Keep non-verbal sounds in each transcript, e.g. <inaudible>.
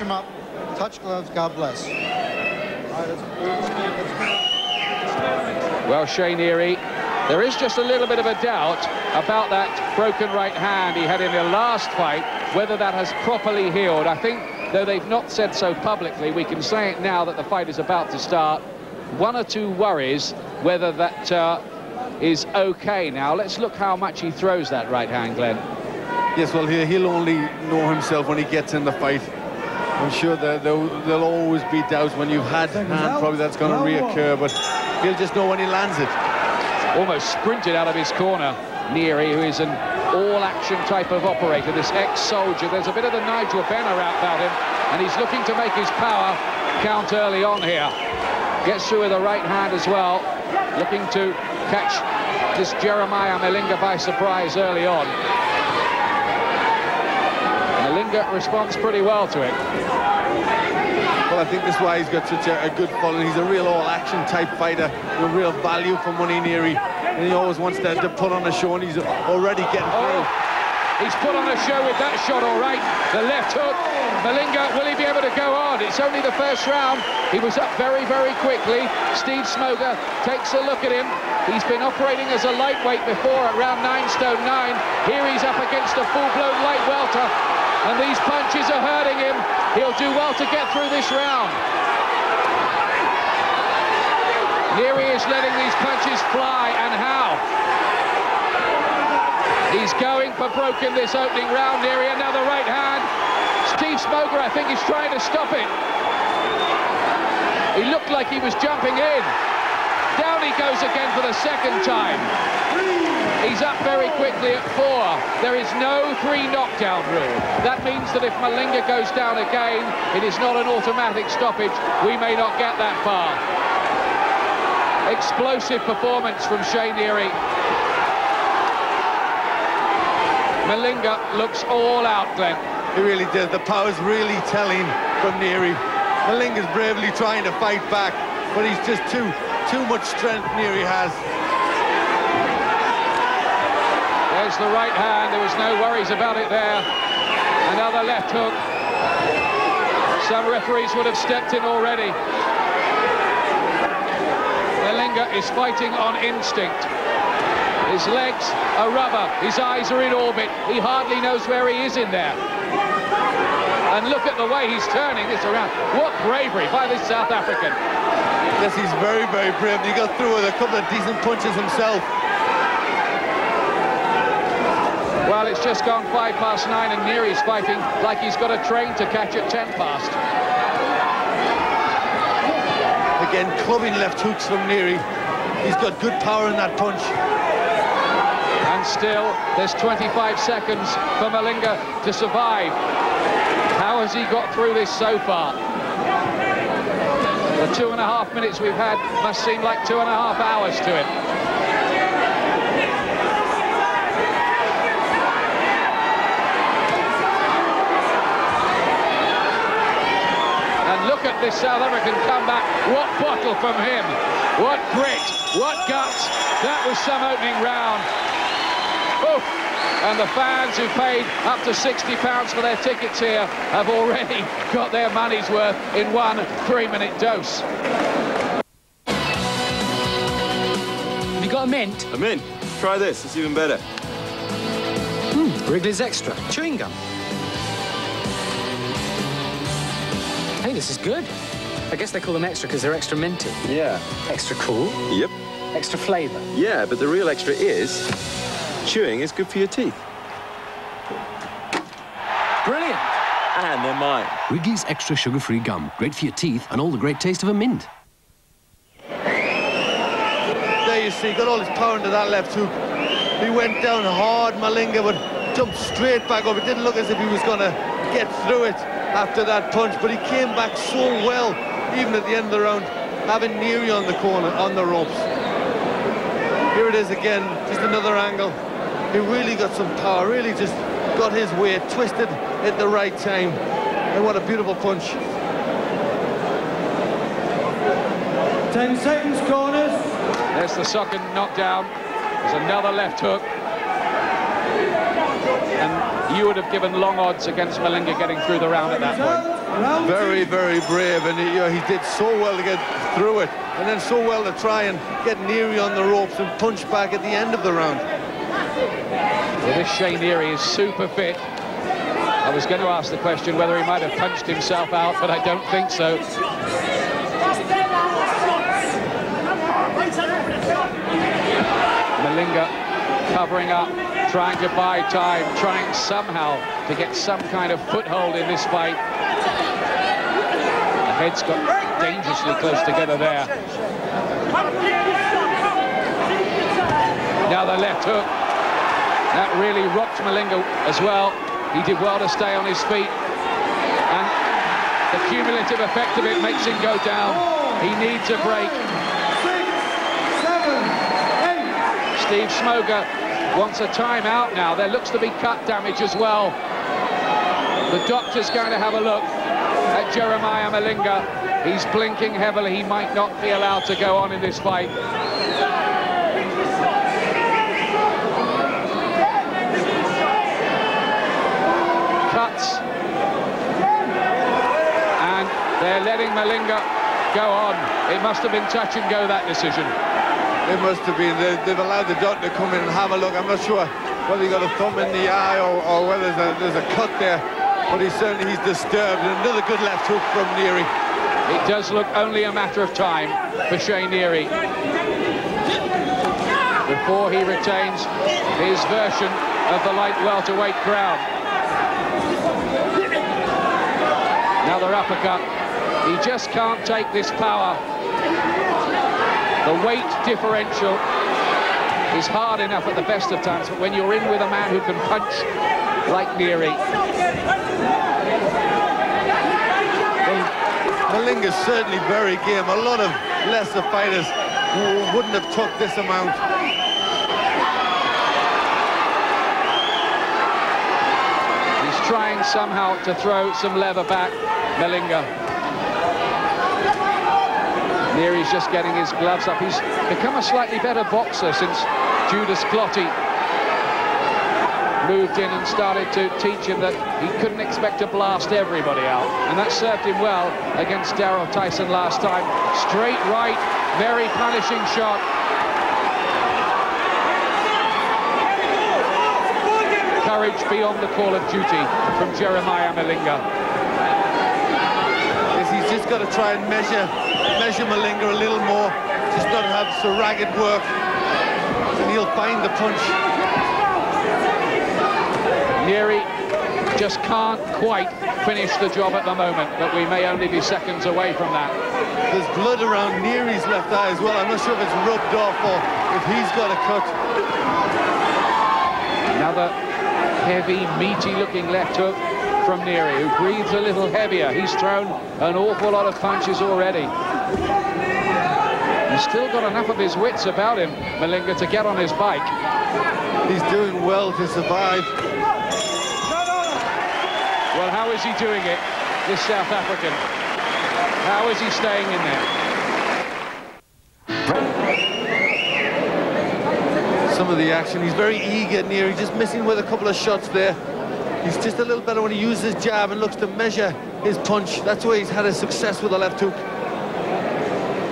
him up. Touch gloves. God bless. Well, Shea Neary, there is just a little bit of a doubt about that broken right hand he had in the last fight, whether that has properly healed. I think, though they've not said so publicly, we can say it now that the fight is about to start. One or two worries whether that uh, is okay now. Let's look how much he throws that right hand, Glenn. Yes, well, he'll only know himself when he gets in the fight. I'm sure that there'll, there'll always be doubts when you've had hand, probably that's going to reoccur, but he'll just know when he lands it. Almost sprinted out of his corner, Neary, who is an all-action type of operator, this ex-soldier. There's a bit of the Nigel Benner out about him, and he's looking to make his power count early on here. Gets through with a right hand as well, looking to catch this Jeremiah Malinga by surprise early on. Malinga responds pretty well to it. Well, I think that's why he's got such a, a good following. He's a real all-action type fighter with real value for money, Neary. And he always wants to, to put on a show, and he's already getting through. Oh. He's put on a show with that shot, all right. The left hook. Malinga, will he be able to go on? It's only the first round. He was up very, very quickly. Steve Smoger takes a look at him. He's been operating as a lightweight before at round nine stone nine. Here he's up against a full-blown light welter. And these punches are hurting him. He'll do well to get through this round. Neary is letting these punches fly, and how? He's going for broke in this opening round. Neary, another right hand. Steve Smoger, I think, is trying to stop it. He looked like he was jumping in. Down he goes again for the second time. He's up very quickly at four. There is no three knockdown rule. That means that if Malinga goes down again, it is not an automatic stoppage. We may not get that far. Explosive performance from Shea Neary. Malinga looks all out, Glenn. He really did. The power's really telling from Neary. Malinga's bravely trying to fight back, but he's just too too much strength Neary has. There's the right hand. There was no worries about it there. Another left hook. Some referees would have stepped in already. Malinga is fighting on instinct. His legs are rubber. His eyes are in orbit. He hardly knows where he is in there. And look at the way he's turning this around. What bravery by this South African. Yes, he's very, very brave. He got through with a couple of decent punches himself. Well, it's just gone five past nine, and Neary's fighting like he's got a train to catch at ten past. Again, clubbing left hooks from Neary. He's got good power in that punch. And still, there's 25 seconds for Malinga to survive. How has he got through this so far? The two and a half minutes we've had must seem like two and a half hours to him. And look at this South African comeback. What bottle from him. What grit. What guts. That was some opening round. Oof. And the fans who paid up to £60 for their tickets here have already <laughs> got their money's worth in one three-minute dose. Have you got a mint? A mint? Try this, it's even better. Hmm, Wrigley's Extra. Chewing gum. This is good. I guess they call them extra because they're extra minty. Yeah. Extra cool. Yep. Extra flavour. Yeah, but the real extra is chewing is good for your teeth. Brilliant. And they're mine. Wrigley's Extra Sugar-Free Gum. Great for your teeth and all the great taste of a mint. There you see, got all his power into that left hook. He went down hard, Malinga, but jumped straight back up. It didn't look as if he was going to get through it after that punch, but he came back so well, even at the end of the round, having Neary on the corner, on the ropes. Here it is again, just another angle. He really got some power, really just got his way, twisted at the right time. And what a beautiful punch. 10 seconds, corners. There's the second knockdown. There's another left hook. And you would have given long odds against Malinga getting through the round at that point. very, very brave, and he, know, he did so well to get through it, and then so well to try and get Neary on the ropes and punch back at the end of the round. Well, this Shea Neary is super fit. I was going to ask the question whether he might have punched himself out, but I don't think so. Malinga covering up, trying to buy time, trying somehow to get some kind of foothold in this fight. The heads got dangerously close together there. Now the left hook. That really rocked Malinga as well. He did well to stay on his feet. And the cumulative effect of it makes him go down. He needs a break. Steve Smoger wants a timeout now. There looks to be cut damage as well. The doctor's going to have a look at Jeremiah Malinga. He's blinking heavily. He might not be allowed to go on in this fight. Cuts. And they're letting Malinga go on. It must have been touch and go, that decision. It must have been. They, have allowed the doctor to come in and have a look. I'm not sure whether he got a thumb in the eye or, or whether there's a, there's a, cut there. But he certainly he's disturbed. Another good left hook from Neary. It does look only a matter of time for Shea Neary before he retains his version of the light welterweight crown. Another uppercut. He just can't take this power the weight differential is hard enough at the best of times, but when you're in with a man who can punch like Neary... Malinga's certainly very game. A lot of lesser fighters who wouldn't have took this amount. He's trying somehow to throw some leather back, Malinga. he's just getting his gloves up. He's become a slightly better boxer since Judas Clottey moved in and started to teach him that he couldn't expect to blast everybody out. And that served him well against Darryl Tyson last time. Straight right, very punishing shot. Courage beyond the call of duty from Jeremiah Malinga. Got to try and measure measure Malinga a little more, just not have so ragged work, and he'll find the punch. Neary just can't quite finish the job at the moment, but we may only be seconds away from that. There's blood around Neary's left eye as well. I'm not sure if it's rubbed off or if he's got a cut. Another heavy, meaty-looking left hook from Neary, who breathes a little heavier. He's thrown an awful lot of punches already. He's still got enough of his wits about him, Malinga, to get on his bike. He's doing well to survive. Well, how is he doing it, this South African? How is he staying in there? Some of the action, he's very eager near, he's just missing with a couple of shots there. He's just a little better when he uses his jab and looks to measure his punch. That's why he's had a success with the left hook.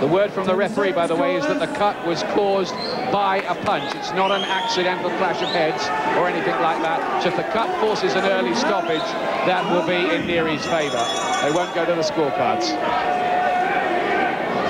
The word from the referee, by the way, is that the cut was caused by a punch. It's not an accidental clash of heads or anything like that. So if the cut forces an early stoppage, that will be in Neary's favour. They won't go to the scorecards.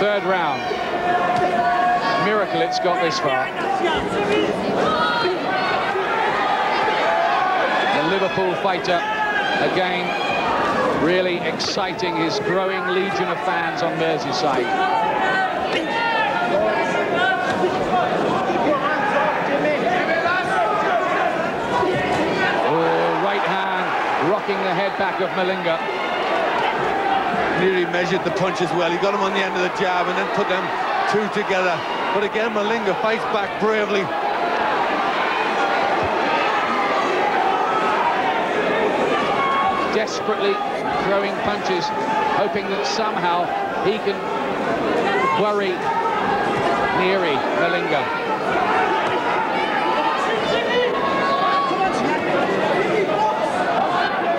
Third round. Miracle it's got this far. Liverpool fighter, again, really exciting his growing legion of fans on Merseyside. Oh, right hand rocking the head back of Malinga. Nearly measured the punch as well. He got him on the end of the jab and then put them two together. But again, Malinga fights back bravely. Desperately throwing punches, hoping that somehow he can worry Neary, Malinga.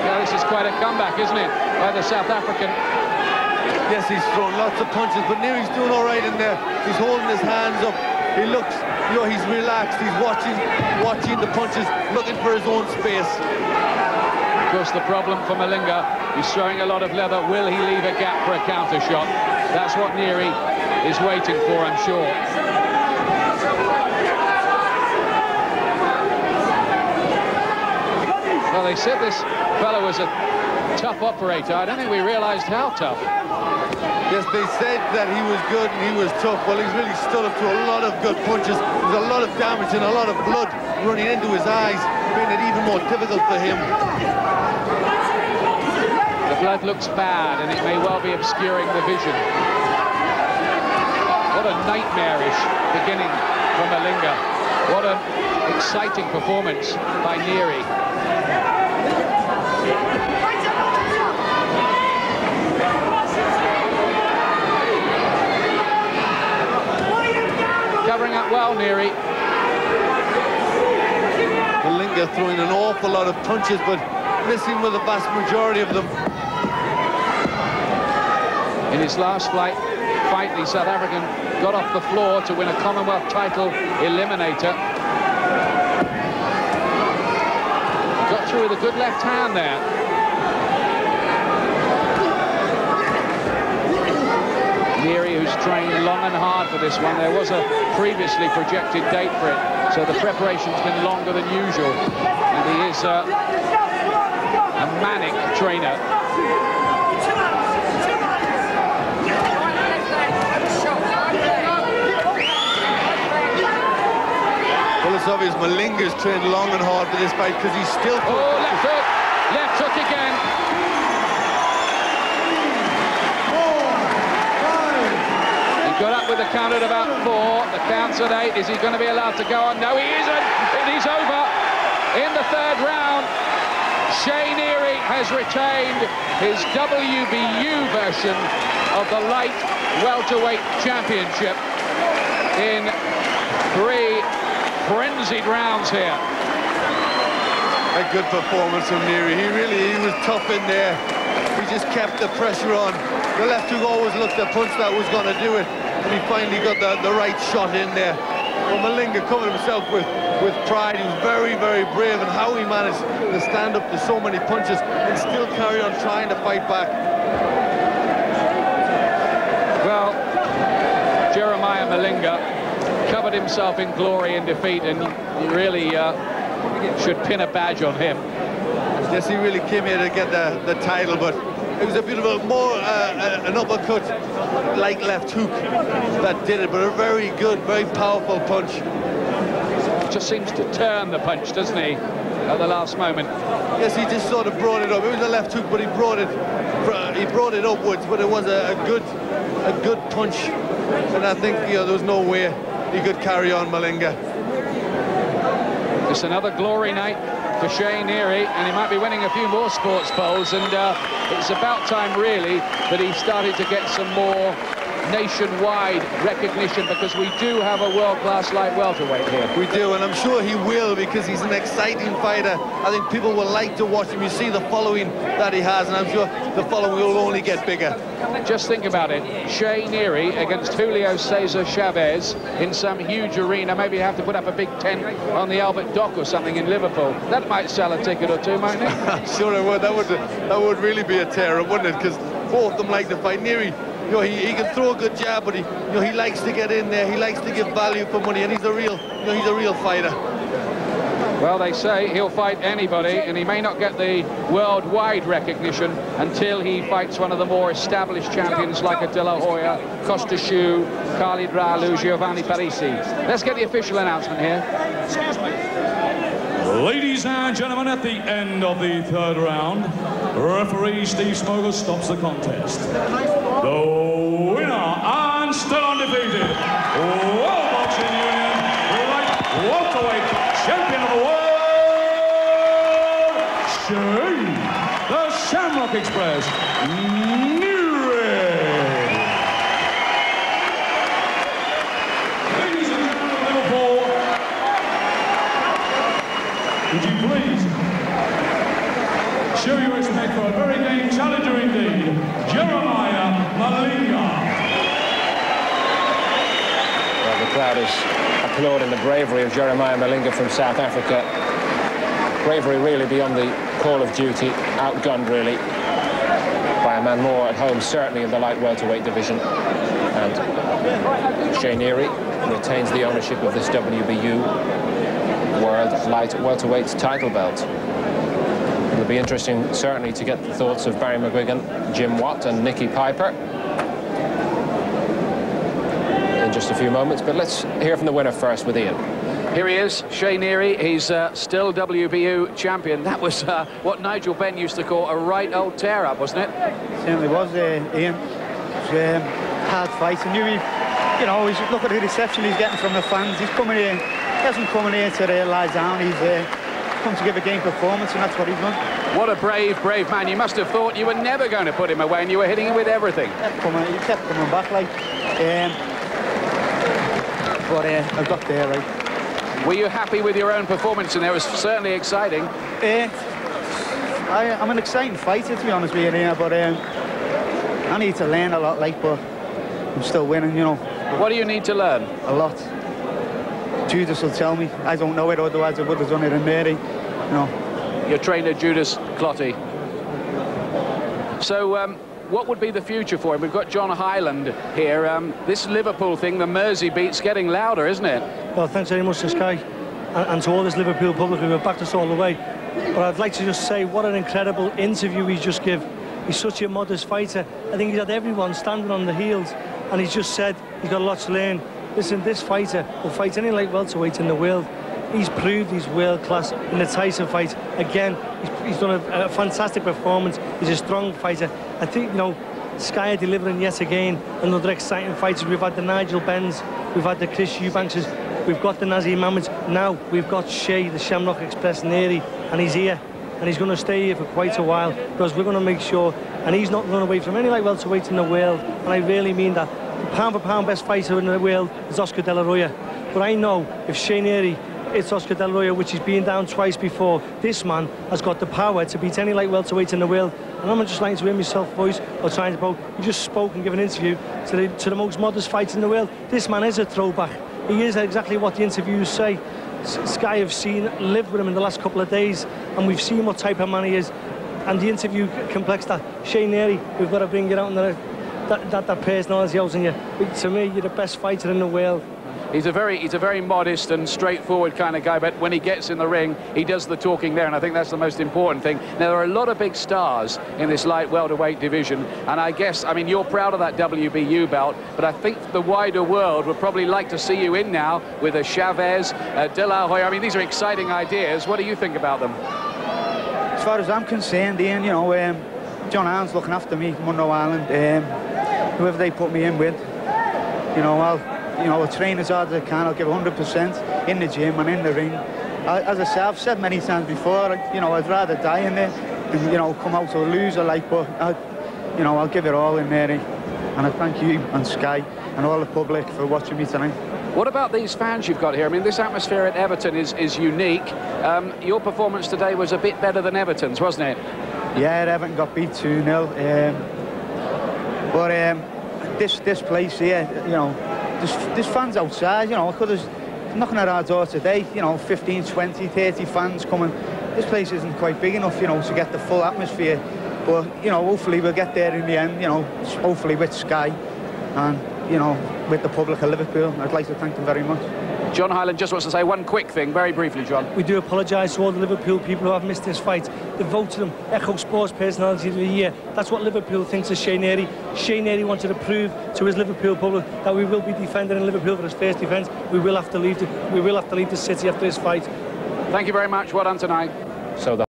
Now this is quite a comeback. isn't it, by the South African? Yes, he's thrown lots of punches, but Neary's doing all right in there. He's holding his hands up. He looks, you know, he's relaxed. He's watching, watching the punches, looking for his own space. Of course, the problem for Malinga, he's throwing a lot of leather. Will he leave a gap for a counter shot? That's what Neary is waiting for, I'm sure. Well, they said this fellow was a tough operator. I don't think we realized how tough. Yes, they said that he was good and he was tough. Well, he's really stood up to a lot of good punches. There's a lot of damage and a lot of blood running into his eyes, making it even more difficult for him. Blood looks bad and it may well be obscuring the vision. What a nightmarish beginning from Malinga. What an exciting performance by Neary. Covering up well, Neary. Malinga throwing an awful lot of punches, but missing with the vast majority of them. In his last flight, fight, the South African got off the floor to win a Commonwealth title eliminator. Got through with a good left hand there. Neary, who's trained long and hard for this one. There was a previously projected date for it, so the preparation's been longer than usual. And he is uh, a manic trainer. It's obvious Malinga's trained long and hard for this fight because he's still... Oh, left hook. Left hook again. He got up with the count at about four. The count's at eight. Is he going to be allowed to go on? No, he isn't. It is over in the third round. Shea Neary has retained his WBU version of the light welterweight championship in three frenzied rounds here. A good performance from Neary. He really he was tough in there. He just kept the pressure on. The left hook always looked a punch that was going to do it. And he finally got the, the right shot in there. Well, Malinga coming himself with, with pride. He was very, very brave and how he managed to stand up to so many punches and still carry on trying to fight back. Well, Jeremiah Malinga covered himself in glory and defeat and you really uh, should pin a badge on him. Yes, he really came here to get the, the title, but it was a beautiful, more uh, an uppercut like left hook that did it, but a very good, very powerful punch. Just seems to turn the punch, doesn't he, at the last moment. Yes, he just sort of brought it up. It was a left hook, but he brought it, he brought it upwards. But it was a, a good, a good punch, and I think you know there was no way he could carry on Malinga. It's another glory night for Shea Neary, and he might be winning a few more sports polls, and uh, it's about time, really, that he started to get some more nationwide recognition because we do have a world-class light welterweight here. We do, and I'm sure he will because he's an exciting fighter. I think people will like to watch him. You see the following that he has, and I'm sure the following will only get bigger. Just think about it. Shea Neary against Julio Cesar Chavez in some huge arena. Maybe you have to put up a big tent on the Albert Dock or something in Liverpool. That might sell a ticket or two, mightn't it? <laughs> Sure it would. That would, that would really be a terror, wouldn't it? Because both of them like to fight. Neary you know, he, he can throw a good jab, but he, you know, he likes to get in there. He likes to give value for money, and he's a real, you know, he's a real fighter. Well, they say he'll fight anybody, and he may not get the worldwide recognition until he fights one of the more established champions like a De La Hoya, Kostya Tszyu, Khalid Rahilou, Giovanni Parisi. Let's get the official announcement here. Ladies and gentlemen, at the end of the third round, referee Steve Smoger stops the contest. The winner and still undefeated, World Boxing Union. Light welterweight champion of the world, Shea, the Shamrock Express, Neary. Ladies and gentlemen of Liverpool, would you please show your respect for a very game crowd is applauding the bravery of Jeremiah Malinga from South Africa. Bravery really beyond the call of duty, outgunned really by a man more at home, certainly in the light welterweight division. And Shea Neary retains the ownership of this WBU World Light Welterweight title belt. It'll be interesting, certainly, to get the thoughts of Barry McGuigan, Jim Watt and Nicky Piper in just a few moments. But let's hear from the winner first with Ian. Here he is, Shea Neary. He's uh, still WBU champion. That was uh, what Nigel Benn used to call a right old tear-up, wasn't it? Certainly was, uh, Ian. It was um, hard fight. And knew he, you know, he's, look at the reception he's getting from the fans. He's coming here. he hasn't come in here to uh, lie down. He's uh, come to give a game performance, and that's what he's done. What a brave, brave man. You must have thought you were never going to put him away, and you were hitting him with everything. He kept coming, he kept coming back, like. Um, but uh, I got there, right. Were you happy with your own performance? And it was certainly exciting. Uh, I, am an exciting fighter, to be honest with you, but um, I need to learn a lot, like, but I'm still winning, you know. What do you need to learn? A lot. Judas will tell me. I don't know it, otherwise I would have done it in Mary. You know. Your trainer, Judas Clottey. So, um, what would be the future for him? We've got John Hyland here. Um, this Liverpool thing, the Mersey beat's getting louder, isn't it? Well, thanks very much to Sky and, and to all this Liverpool public who have backed us all the way. But I'd like to just say what an incredible interview he's just give. He's such a modest fighter. I think he's had everyone standing on the heels and he's just said he's got a lot to learn. Listen, this fighter will fight any light welterweight in the world. He's proved he's world class in the Tyson fight. Again, he's, he's done a, a, fantastic performance. He's a strong fighter. I think, you know, Sky are delivering yet again another exciting fighter. We've had the Nigel Benns, we've had the Chris Eubankses, we've got the Naseem Hameds. Now we've got Shea, the Shamrock Express Neary, and he's here. And he's going to stay here for quite a while because we're going to make sure, and he's not running away from any light welterweight in the world. And I really mean that. The pound for pound best fighter in the world is Oscar De La Hoya. But I know if Shea Neary it's Oscar De La Hoya, which has been down twice before. This man has got the power to beat any light welterweight in the world. And I'm not just lying to hear myself voice or trying to poke. He just spoke and gave an interview to the, to the most modest fighter in the world. This man is a throwback. He is exactly what the interviews say. Sky have seen, lived with him in the last couple of days, and we've seen what type of man he is. And the interview complex that Shea Neary, we've got to bring it out in the, that, that, that personality out you. To me, you're the best fighter in the world. He's a very he's a very modest and straightforward kind of guy, but when he gets in the ring, he does the talking there, and I think that's the most important thing. Now there are a lot of big stars in this light welterweight division, and I guess I mean you're proud of that WBU belt, but I think the wider world would probably like to see you in now with a Chavez, a De La Hoya. I mean these are exciting ideas. What do you think about them? As far as I'm concerned, Ian, you know, um, John Allen's looking after me, Munro Island. Um, whoever they put me in with, you know, I'll you know, I train as hard as I can. I'll give 100% in the gym and in the ring. I, as I say, I've said many times before, you know, I'd rather die in there than, you know, come out to a loser like, but, I, you know, I'll give it all in there. And I thank you and Sky and all the public for watching me tonight. What about these fans you've got here? I mean, this atmosphere at Everton is, is unique. Um, your performance today was a bit better than Everton's, wasn't it? Yeah, Everton got beat 2-0. Um, but um, this this place here, you know, there's, there's fans outside, you know, because there's knocking at our door today, you know, 15, 20, 30 fans coming. This place isn't quite big enough, you know, to get the full atmosphere. But, you know, hopefully we'll get there in the end, you know, hopefully with Sky and, you know, with the public of Liverpool. I'd like to thank them very much. John Hyland just wants to say one quick thing, very briefly, John. We do apologise to all the Liverpool people who have missed this fight. They voted him Echo Sports Personality of the Year. That's what Liverpool thinks of Shea Neary. Shea Neary wanted to prove to his Liverpool public that we will be defending in Liverpool for his first defence. We will have to leave the, we will have to leave the city after this fight. Thank you very much. Well done tonight. So the